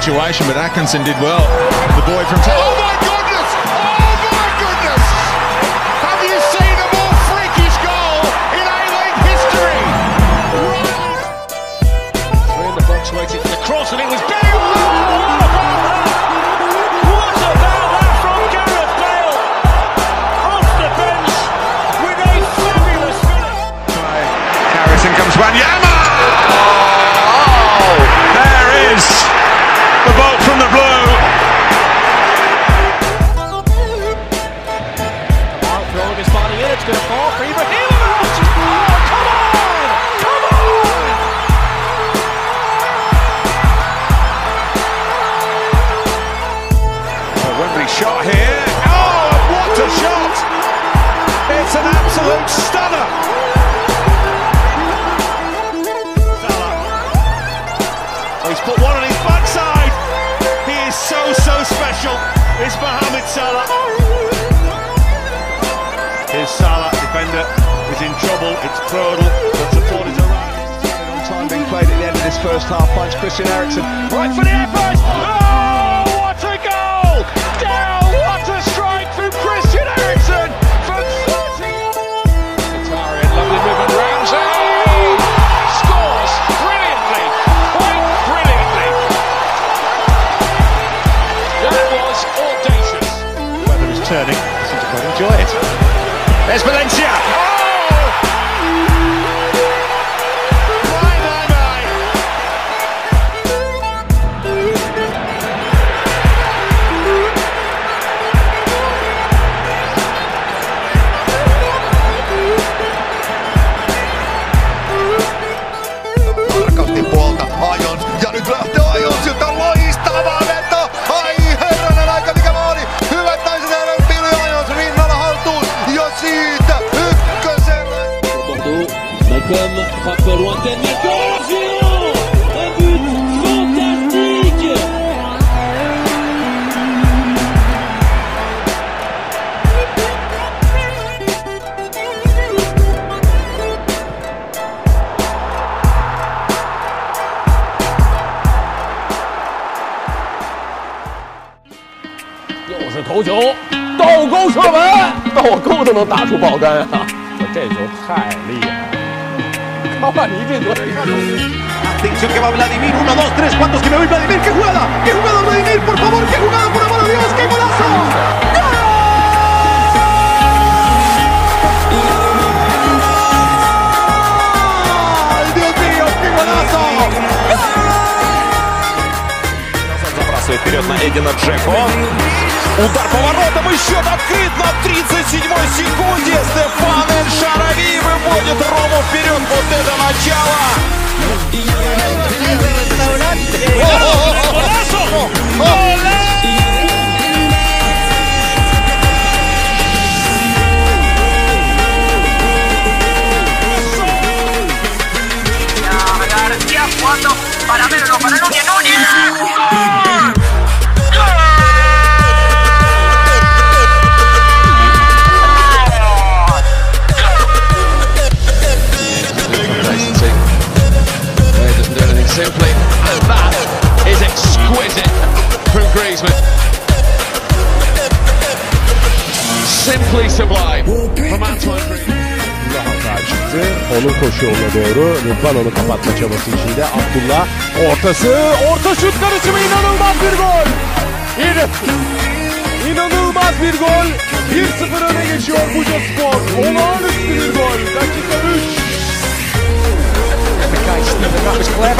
situation, but Atkinson did well. The boy from. Special. It's Mohamed Salah. Here's Salah, defender, is in trouble. It's Prodel, but supporters are right. on time being played at the end of this first half. Finds Christian Eriksen. Right for the air. Oh, There's Valencia. Frappe lointaine, Malcolm géant Un but fantastique 又是头球，倒钩射门，倒钩都能打出爆杆啊！这球太厉害 roban y que no Atención que va Vladimir, 1, 2, 3, ¿cuántos que me voy Vladimir? ¡Qué jugada! ¡Qué jugada Vladimir! ¡Por favor, qué jugada! ¡Por amor de Dios! ¡Qué golazo! ¡No! вперед на Эдина Джеко. Удар поворотом и счет открыт на 37-й секунде. Стефан Эль Шарави выводит Рому вперед. Вот это Jawa. Di. Çıktı. Onun koşu yoluna doğru. Rıdvan onu kapatma çabası içinde. Abdullah ortası. Orta şut karışımı inanılmaz bir gol. İnanılmaz bir gol. 1-0 öne geçiyor Buca Spor. Olağanüstü bir gol. Dakika 3. That was clever.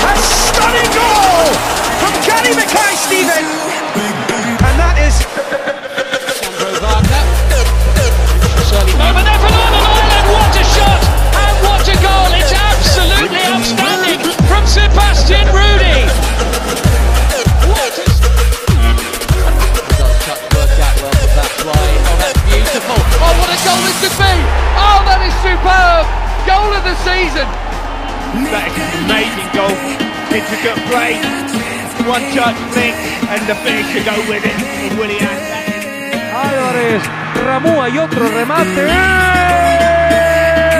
What a stunning goal from Kenny Mackay Stephen. Play, one touch flick, and the finish to go with it. Álvarez, Ramúa y otro remate.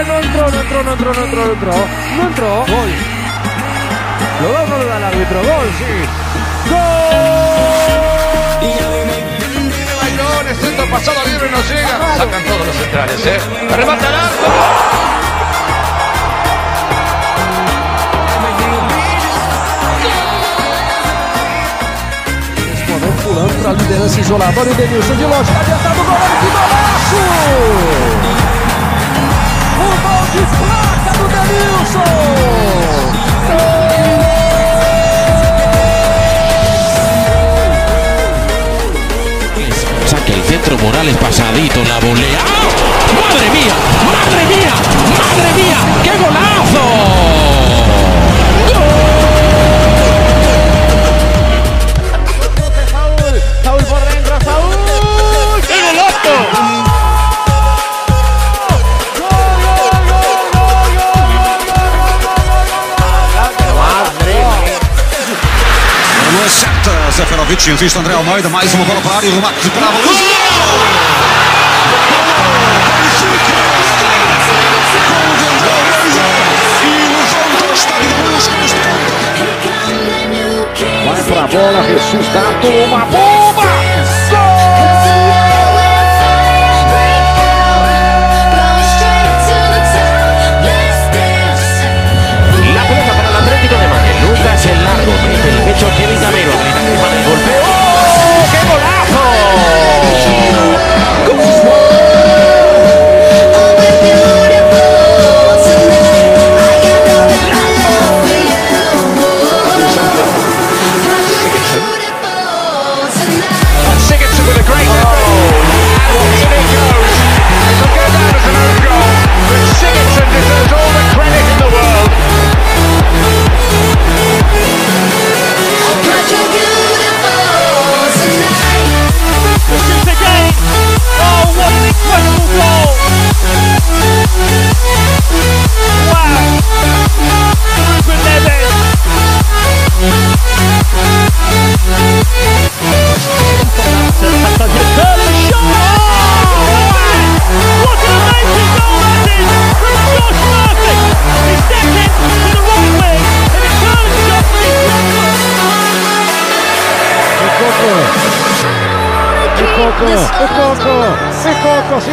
No entró, no entró, no entró, no entró, no entró. No entró. Gol. Lo da o no lo da el árbitro. Gol, sí. Bayón, el centro pasado libre no llega. Sacan todos los centrales, ¿eh? Remata el arco. A liderança isolada. Olha o Denilson de longe. Adiantado o goleiro. Que golaço! Insiste André Almeida, mais uma bola para a área, o remate para a. Vai pra bola, ressuscita uma bomba!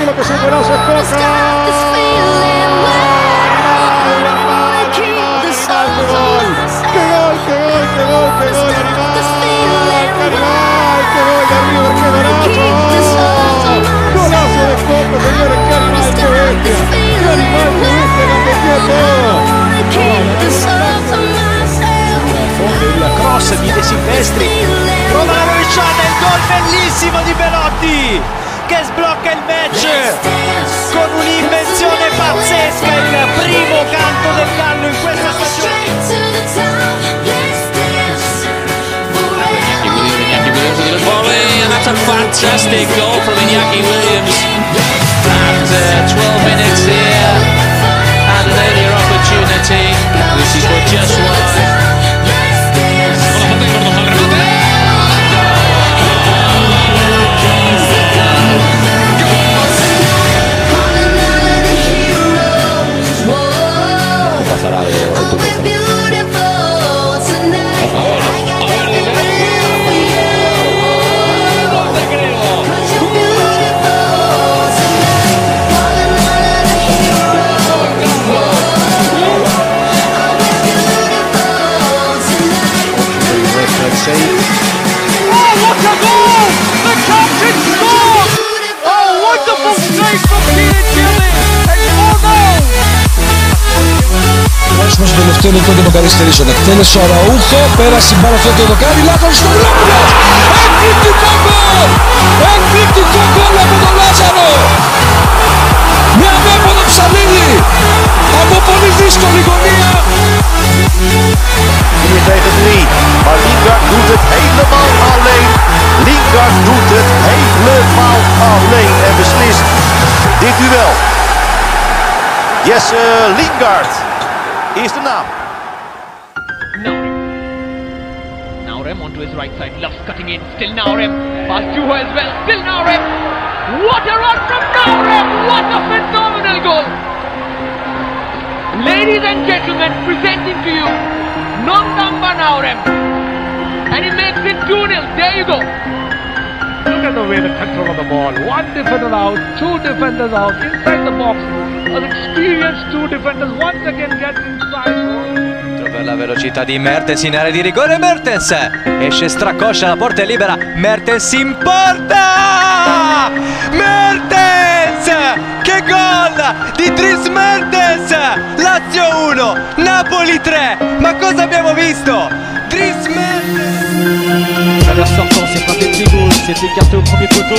Coco, sí, lo que se conoce es Coco. ¡Qué gol, qué gol, qué gol, qué gol, animal, qué gol de River, qué golazo! ¡Golazo de Coco, señores, qué animal, qué bestia! ¡Qué animal, qué bestia, lo metió todo! il cross di De Silvestri prova la rovesciata il gol bellissimo di Belotti che sblocca il match con un'invenzione pazzesca il primo canto del Gallo in questa stagione with a that's a fantastic goal from Iñaki Williams. After 12 minutes here, and an earlier opportunity, this is for just wide. Τελευταίο λεπτό και μακαριστερήσεων. Εκτέλεσε ο Αραούχο, πέρασε η μπάλα αυτό το δοκάρι, Λάζαρος στο Λάμπρος! Εκπληκτικό γκολ! Εκπληκτικό γκολ από τον Λάζαρο! Με ανέποδο ψαλίδι! Από πολύ δύσκολη γωνία! 4 tegen 3. Maar Lingard doet het helemaal alleen. Lingard doet het helemaal alleen en beslist dit duel. Jesse Lingard is now. naam. Naurem onto his right side, loves cutting in, still Naurem, pass to her as well, still Naurem, what a run from Naurem, what a phenomenal goal! Ladies and gentlemen, presenting to you Non Damba Naurem. And he makes it 2 0. There you go. Look at the way the control of the ball. One defender out, two defenders out, inside the box. An experienced two defenders once again gets inside. per la velocità di Mertens in area di rigore. Mertens esce stracoscia la porta è libera. Mertens in porta! Mertens! Che gol di Dries Mertens! Lazio 1 Napoli 3 ma cosa abbiamo visto? Dries Mertens c'est pas fait goal, c'est écarté au premier poteau,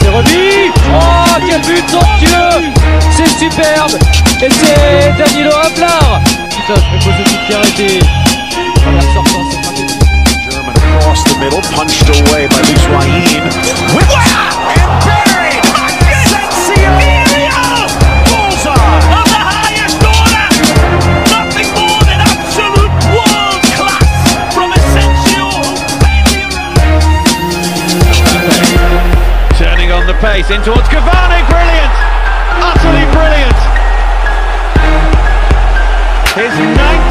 c'est remis. Oh quel but somptueux C'est superbe. Et c'est Danilo Ablar qui tente une position qui a arrêté. Leur sortant, c'est fait German across the middle, punched away by Luis Rahin. On in towards Cavani, brilliant! Utterly brilliant! His 19th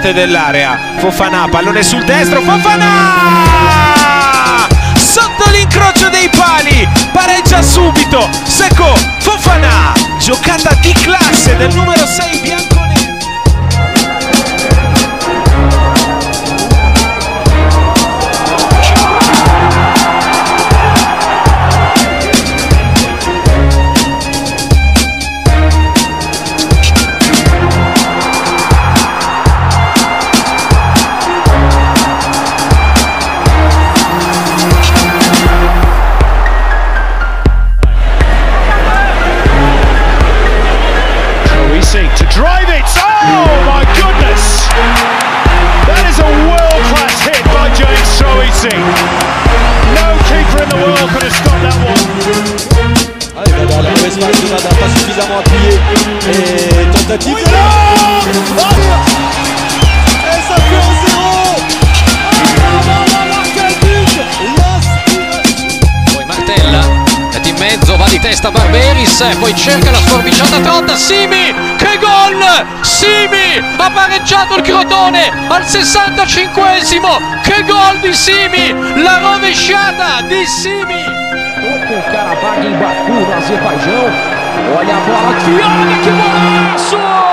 limite dell'area. Fofana, pallone sul destro. Fofana! Sotto l'incrocio dei pali. Pareggia subito. Secco. Fofana. Giocata di classe del numero 6 bianconero. Testa Barberis, poi cerca la sforbiciata Trotta, Simi, che gol! Simi, ha pareggiato il Crotone al 65esimo, che gol di Simi, la rovesciata di Simi! Com o Karabakh em Baku. Olha a bola aqui, olha golaço!